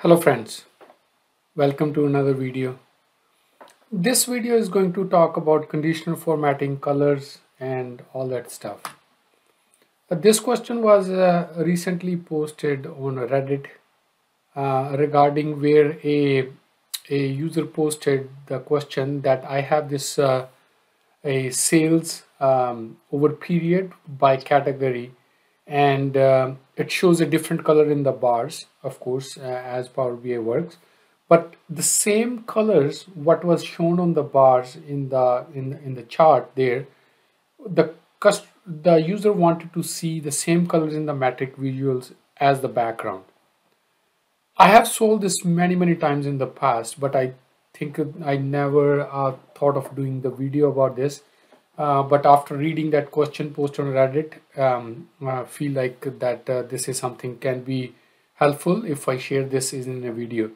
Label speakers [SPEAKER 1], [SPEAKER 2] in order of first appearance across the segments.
[SPEAKER 1] Hello friends, welcome to another video. This video is going to talk about conditional formatting, colors and all that stuff. Uh, this question was uh, recently posted on Reddit uh, regarding where a, a user posted the question that I have this uh, a sales um, over period by category and uh, it shows a different color in the bars of course uh, as Power BI works. But the same colors what was shown on the bars in the in, in the chart there the cust the user wanted to see the same colors in the matrix visuals as the background. I have solved this many many times in the past but I think I never uh, thought of doing the video about this uh, but after reading that question post on Reddit, um, I feel like that uh, this is something can be helpful if I share this in a video.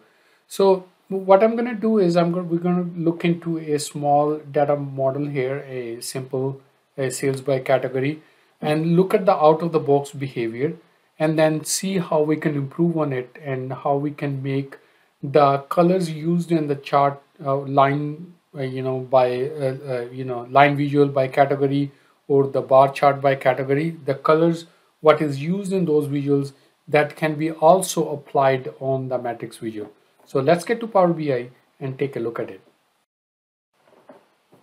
[SPEAKER 1] So what I'm going to do is I'm going we're going to look into a small data model here, a simple a sales by category, and look at the out of the box behavior, and then see how we can improve on it and how we can make the colors used in the chart uh, line you know by uh, uh, you know line visual by category or the bar chart by category the colors what is used in those visuals that can be also applied on the matrix visual. So let's get to Power BI and take a look at it.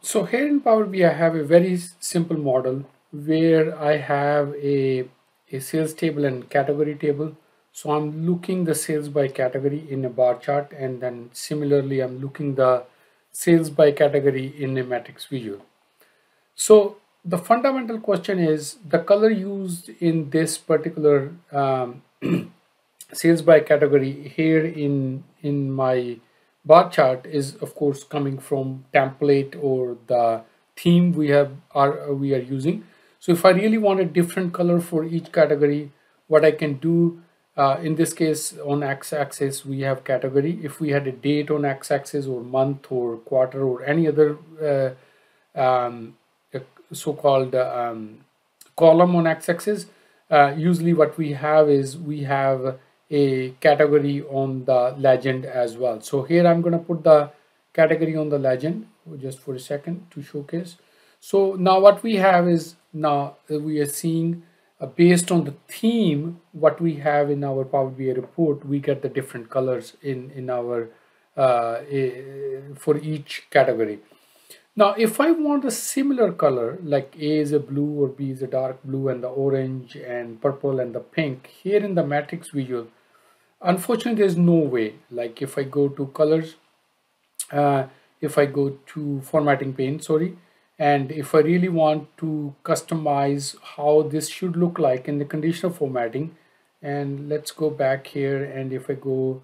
[SPEAKER 1] So here in Power BI I have a very simple model where I have a a sales table and category table. So I'm looking the sales by category in a bar chart and then similarly I'm looking the sales by category in a matrix visual. So the fundamental question is the color used in this particular um, sales by category here in in my bar chart is of course coming from template or the theme we have are we are using so if I really want a different color for each category what I can do uh, in this case, on x-axis, we have category. If we had a date on x-axis or month or quarter or any other uh, um, so-called um, column on x-axis, uh, usually what we have is we have a category on the legend as well. So here I'm going to put the category on the legend just for a second to showcase. So now what we have is now we are seeing based on the theme what we have in our Power BI report we get the different colors in in our uh, for each category. Now if I want a similar color like A is a blue or B is a dark blue and the orange and purple and the pink here in the matrix visual unfortunately there's no way. Like if I go to colors uh, if I go to formatting pane sorry and if I really want to customize how this should look like in the conditional formatting and let's go back here and if I go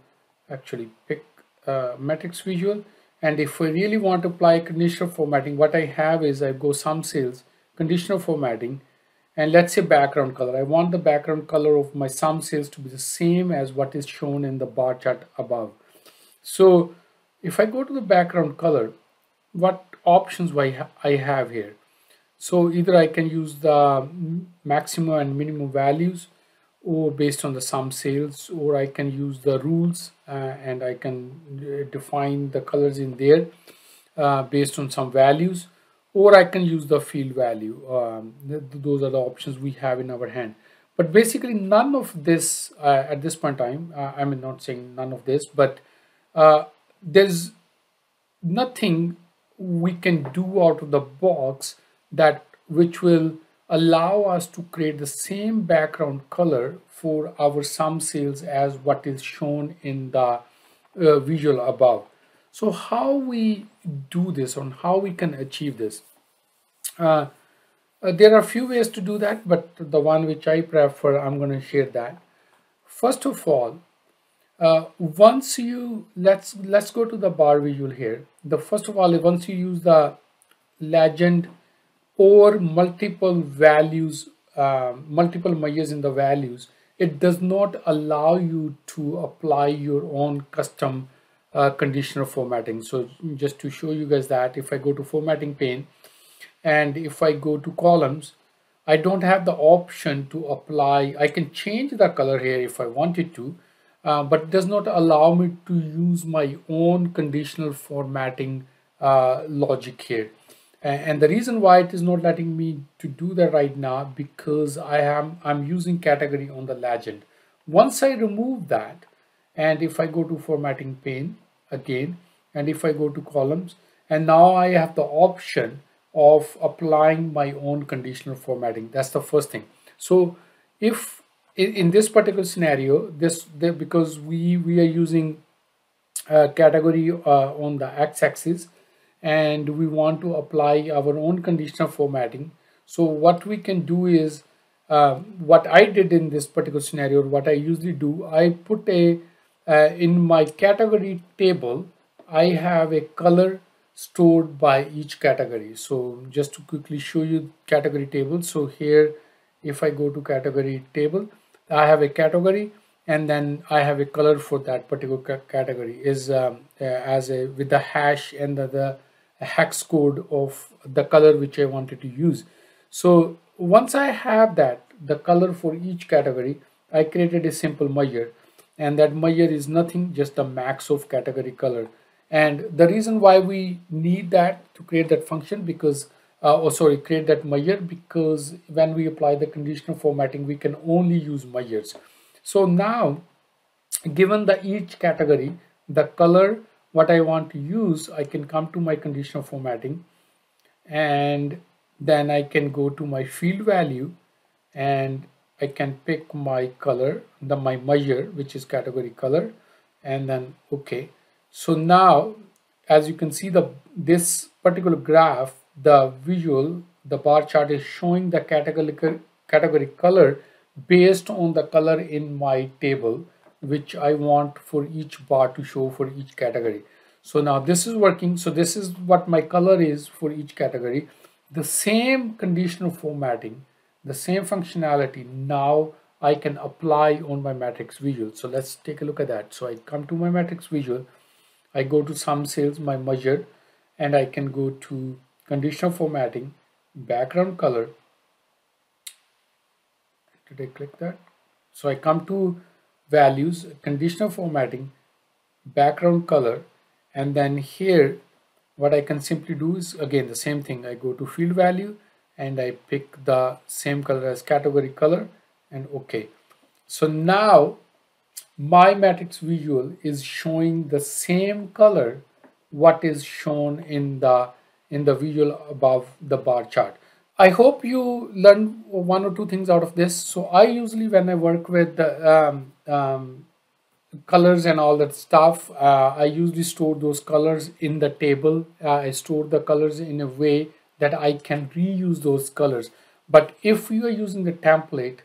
[SPEAKER 1] actually pick uh, matrix visual and if I really want to apply conditional formatting what I have is I go sum sales conditional formatting and let's say background color. I want the background color of my sum sales to be the same as what is shown in the bar chart above. So if I go to the background color what options I I have here. So either I can use the maximum and minimum values or based on the sum sales or I can use the rules uh, and I can uh, define the colors in there uh, based on some values or I can use the field value. Um, th those are the options we have in our hand. But basically none of this uh, at this point in time, uh, I mean not saying none of this, but uh, there's nothing we can do out of the box that which will allow us to create the same background color for our sum sales as what is shown in the uh, visual above. So how we do this and how we can achieve this? Uh, uh, there are a few ways to do that, but the one which I prefer, I'm going to share that. First of all, uh, once you let's let's go to the bar visual here. The first of all once you use the legend or multiple values uh, multiple measures in the values it does not allow you to apply your own custom uh, conditional formatting. So just to show you guys that if I go to formatting pane and if I go to columns I don't have the option to apply I can change the color here if I wanted to uh, but does not allow me to use my own conditional formatting uh, logic here. And the reason why it is not letting me to do that right now because I am I'm using category on the legend. Once I remove that, and if I go to formatting pane again, and if I go to columns, and now I have the option of applying my own conditional formatting. That's the first thing. So if in, in this particular scenario, this because we we are using a category uh, on the x-axis and we want to apply our own conditional formatting. So what we can do is uh, what I did in this particular scenario, what I usually do, I put a uh, in my category table, I have a color stored by each category. So just to quickly show you category table. So here, if I go to category table, I have a category and then I have a color for that particular category is um, uh, as a with the hash and the, the hex code of the color which I wanted to use. So once I have that, the color for each category, I created a simple measure and that measure is nothing just the max of category color. And the reason why we need that to create that function because uh, oh sorry create that measure because when we apply the conditional formatting we can only use measures so now given the each category the color what I want to use, I can come to my conditional formatting and then I can go to my field value and I can pick my color, the my measure, which is category color, and then okay. So now, as you can see, the this particular graph, the visual, the bar chart is showing the category category color based on the color in my table which I want for each bar to show for each category. So now this is working. So this is what my color is for each category. The same conditional formatting, the same functionality now I can apply on my matrix visual. So let's take a look at that. So I come to my matrix visual, I go to sum sales, my measure, and I can go to conditional formatting, background color. Did I click that? So I come to values, conditional formatting, background color, and then here what I can simply do is again the same thing. I go to field value and I pick the same color as category color and okay. So now my matrix visual is showing the same color what is shown in the in the visual above the bar chart. I hope you learned one or two things out of this. So I usually when I work with um, um, colors and all that stuff, uh, I usually store those colors in the table. Uh, I store the colors in a way that I can reuse those colors. But if you are using the template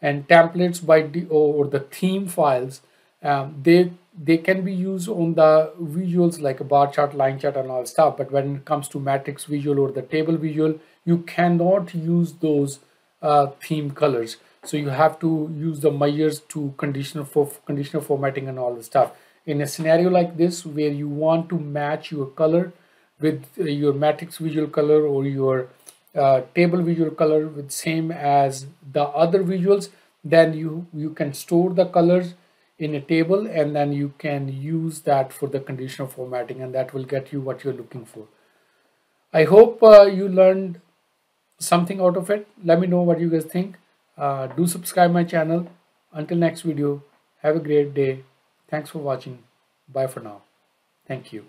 [SPEAKER 1] and templates by the, or the theme files, um, they they can be used on the visuals like a bar chart, line chart and all stuff. But when it comes to matrix visual or the table visual, you cannot use those uh, theme colors. So you have to use the measures to conditional for conditional formatting and all the stuff. In a scenario like this where you want to match your color with uh, your matrix visual color or your uh, table visual color with same as the other visuals, then you, you can store the colors in a table and then you can use that for the conditional formatting and that will get you what you're looking for. I hope uh, you learned something out of it. Let me know what you guys think. Uh, do subscribe my channel. Until next video, have a great day. Thanks for watching. Bye for now. Thank you.